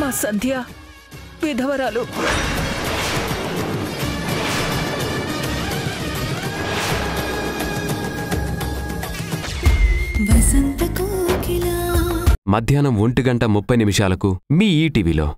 మా సంధ్య విధవరాలు. మధ్యాహ్నం ఒంటి గంట ముప్పై నిమిషాలకు మీ ఈటీవీలో.